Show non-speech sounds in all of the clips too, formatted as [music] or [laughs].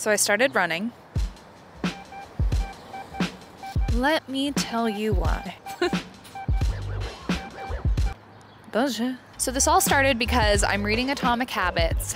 So I started running. Let me tell you why. [laughs] Bonjour. So this all started because I'm reading Atomic Habits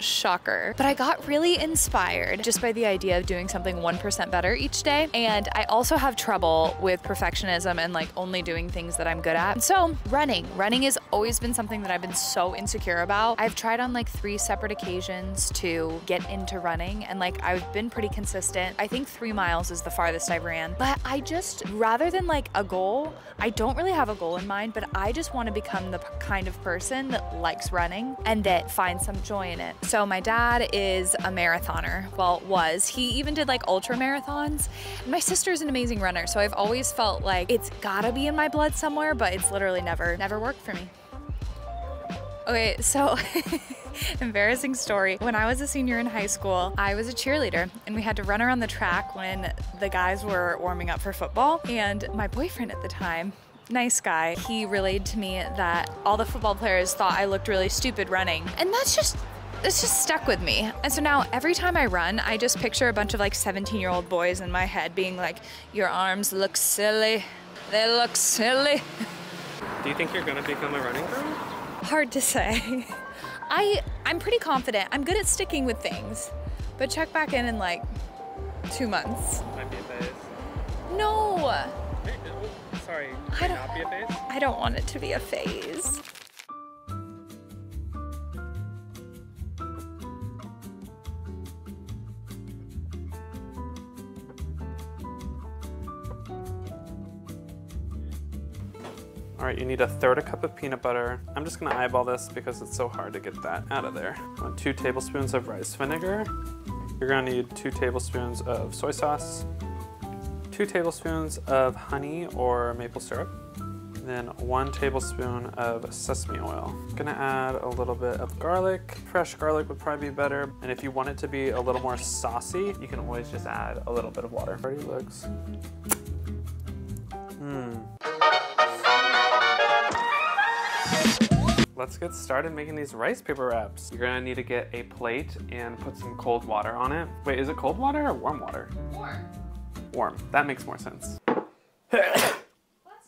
Shocker. But I got really inspired just by the idea of doing something 1% better each day. And I also have trouble with perfectionism and like only doing things that I'm good at. So running, running has always been something that I've been so insecure about. I've tried on like three separate occasions to get into running and like I've been pretty consistent. I think three miles is the farthest I've ran. But I just, rather than like a goal, I don't really have a goal in mind, but I just want to become the kind of person that likes running and that finds some joy in it. So my dad is a marathoner. Well, was. He even did like ultra marathons. My sister's an amazing runner, so I've always felt like it's gotta be in my blood somewhere, but it's literally never, never worked for me. Okay, so [laughs] embarrassing story. When I was a senior in high school, I was a cheerleader and we had to run around the track when the guys were warming up for football. And my boyfriend at the time, nice guy, he relayed to me that all the football players thought I looked really stupid running. And that's just it's just stuck with me. And so now every time I run, I just picture a bunch of like 17 year old boys in my head being like, Your arms look silly. They look silly. Do you think you're gonna become a running girl? Hard to say. [laughs] I I'm pretty confident. I'm good at sticking with things. But check back in in like two months. Might be a phase. No. Hey, oh, sorry, I might don't- not be a phase? I don't want it to be a phase. All right, you need a third a cup of peanut butter. I'm just gonna eyeball this because it's so hard to get that out of there. Want two tablespoons of rice vinegar. You're gonna need two tablespoons of soy sauce, two tablespoons of honey or maple syrup, then one tablespoon of sesame oil. Gonna add a little bit of garlic. Fresh garlic would probably be better. And if you want it to be a little more saucy, you can always just add a little bit of water. Already looks. Mmm. Let's get started making these rice paper wraps. You're gonna need to get a plate and put some cold water on it. Wait, is it cold water or warm water? Warm. Warm. That makes more sense. Bless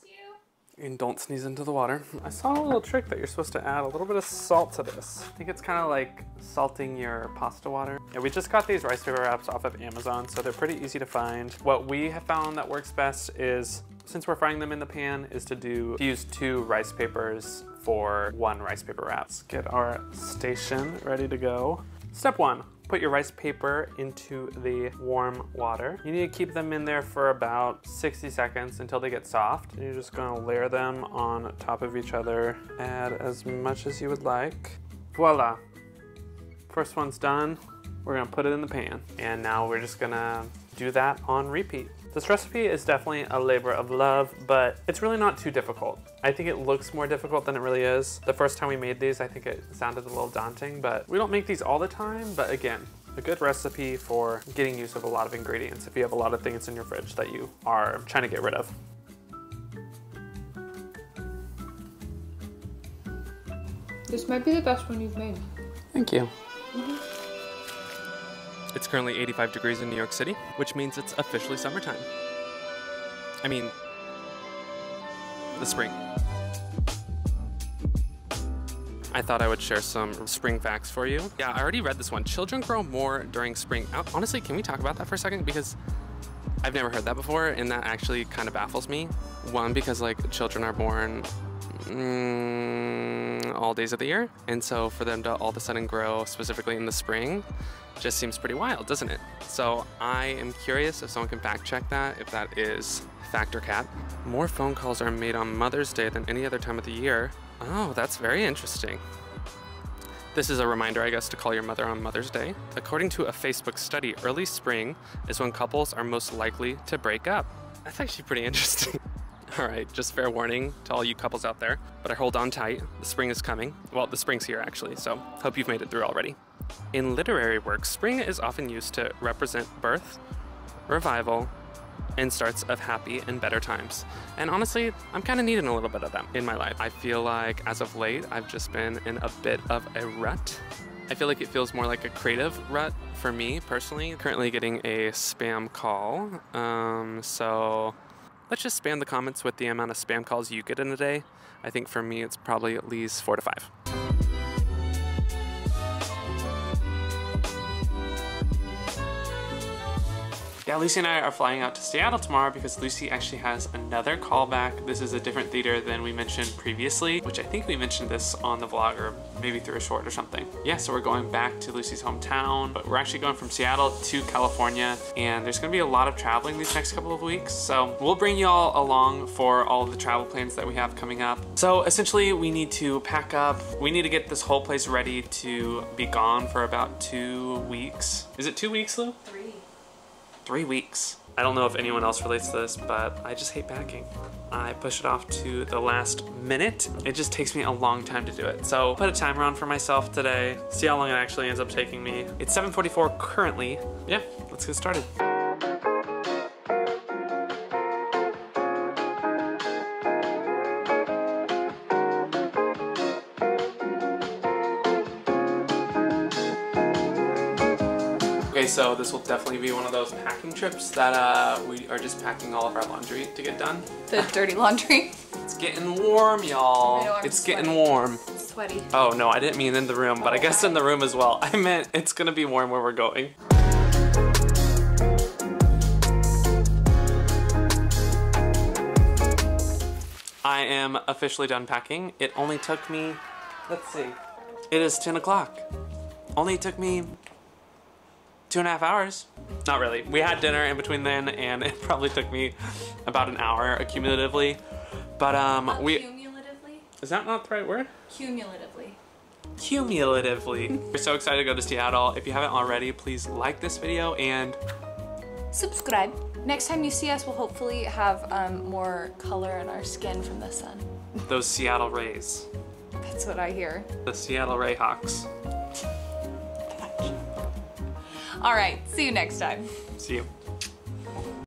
you. And don't sneeze into the water. I saw a little trick that you're supposed to add a little bit of salt to this. I think it's kind of like salting your pasta water. Yeah, we just got these rice paper wraps off of Amazon, so they're pretty easy to find. What we have found that works best is, since we're frying them in the pan, is to do to use two rice papers for one rice paper wrap. Let's get our station ready to go. Step one, put your rice paper into the warm water. You need to keep them in there for about 60 seconds until they get soft. And you're just gonna layer them on top of each other. Add as much as you would like. Voila. First one's done. We're gonna put it in the pan. And now we're just gonna do that on repeat. This recipe is definitely a labor of love, but it's really not too difficult. I think it looks more difficult than it really is. The first time we made these, I think it sounded a little daunting, but we don't make these all the time, but again, a good recipe for getting use of a lot of ingredients if you have a lot of things in your fridge that you are trying to get rid of. This might be the best one you've made. Thank you. Mm-hmm. It's currently 85 degrees in New York City, which means it's officially summertime. I mean, the spring. I thought I would share some spring facts for you. Yeah, I already read this one. Children grow more during spring. Honestly, can we talk about that for a second? Because I've never heard that before, and that actually kind of baffles me. One, because like children are born mm, all days of the year, and so for them to all of a sudden grow specifically in the spring just seems pretty wild, doesn't it? So I am curious if someone can fact check that, if that is fact or cat. More phone calls are made on Mother's Day than any other time of the year. Oh, that's very interesting. This is a reminder, I guess, to call your mother on Mother's Day. According to a Facebook study, early spring is when couples are most likely to break up. That's actually pretty [laughs] interesting. All right, just fair warning to all you couples out there, but I hold on tight. The spring is coming. Well, the spring's here actually, so hope you've made it through already. In literary works, spring is often used to represent birth, revival, and starts of happy and better times. And honestly, I'm kind of needing a little bit of them in my life. I feel like as of late, I've just been in a bit of a rut. I feel like it feels more like a creative rut for me personally. Currently getting a spam call. Um, so let's just spam the comments with the amount of spam calls you get in a day. I think for me, it's probably at least four to five. Yeah, Lucy and I are flying out to Seattle tomorrow because Lucy actually has another callback. This is a different theater than we mentioned previously, which I think we mentioned this on the vlog or maybe through a short or something. Yeah, so we're going back to Lucy's hometown, but we're actually going from Seattle to California and there's gonna be a lot of traveling these next couple of weeks. So we'll bring you all along for all the travel plans that we have coming up. So essentially we need to pack up, we need to get this whole place ready to be gone for about two weeks. Is it two weeks, Lou? Three. Three weeks. I don't know if anyone else relates to this, but I just hate packing. I push it off to the last minute. It just takes me a long time to do it. So put a timer on for myself today, see how long it actually ends up taking me. It's 7.44 currently. Yeah, let's get started. Okay, so this will definitely be one of those packing trips that uh, we are just packing all of our laundry to get done. The [laughs] dirty laundry. It's getting warm, y'all. It's getting sweating. warm. Sweaty. Oh no, I didn't mean in the room, but I guess in the room as well. [laughs] I meant it's gonna be warm where we're going. I am officially done packing. It only took me, let's see, it is 10 o'clock. Only took me two and a half hours. Not really. We had dinner in between then, and [laughs] it probably took me about an hour accumulatively. But um, we Cumulatively? is that not the right word? Cumulatively. Cumulatively. We're so excited to go to Seattle. If you haven't already, please like this video and Subscribe. Next time you see us, we'll hopefully have um, more color in our skin from the sun. those Seattle Rays, That's what I hear. the Seattle Rayhawks. All right, see you next time. See you.